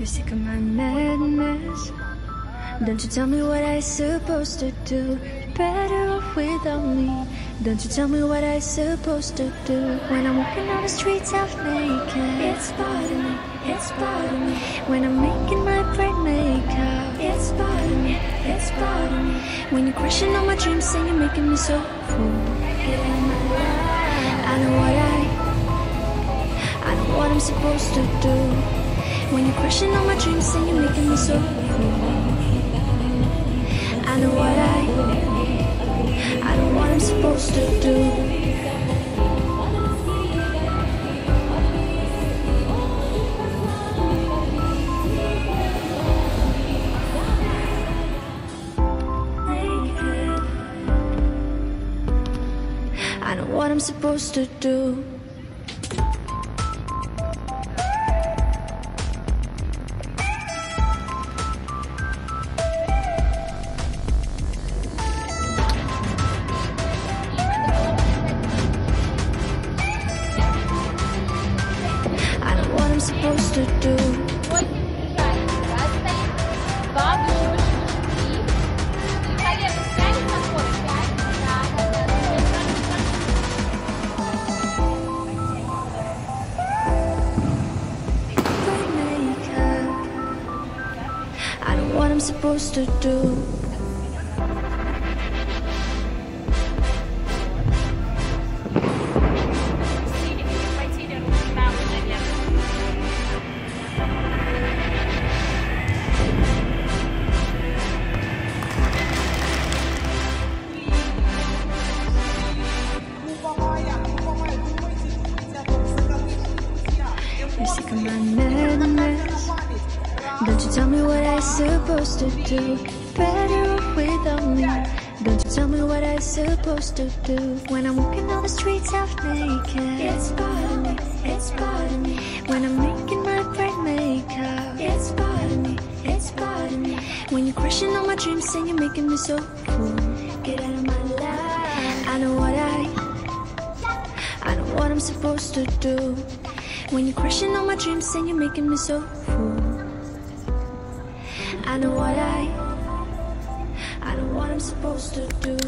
You're sick of my madness. Don't you tell me what I'm supposed to do. You're Better off without me. Don't you tell me what I'm supposed to do. When I'm walking on the streets half naked. It's bothering me. It's bothering me. When I'm making my bright makeup. It's bothering me. It's bothering me. When you're crushing on my dreams and you're making me so cool. I know what I. I know what I'm supposed to do. When you're crushing on my dreams and you're making me so. I know what I, I know what I'm supposed to do. I know what I'm supposed to do. Know what I'm supposed to do. Makeup. I know what I'm supposed to do. You're sick of my madness. Don't you tell me what I'm supposed to do. Better off without me. Don't you tell me what I'm supposed to do. When I'm walking on the streets half naked. It's bothering me. It's bothering me. When I'm making my bright makeup. It's bothering me. It's bothering me. When you're crushing all my dreams and you're making me so cool. Get out of my life. I know what I. I know what I'm supposed to do. When you're crushing all my dreams and you're making me so full. I know what I, I know what I'm supposed to do.